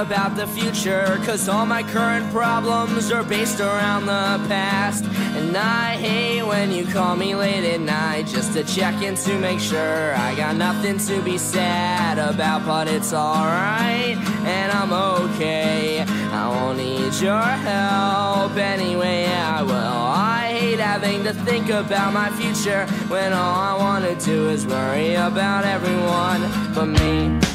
about the future. Cause all my current problems are based around the past. And I hate when you call me late at night just to check in to make sure I got nothing to be sad about. But it's alright, and I'm okay. I won't need your help anyway, I will. I hate having to think about my future when all I wanna do is worry about everyone but me.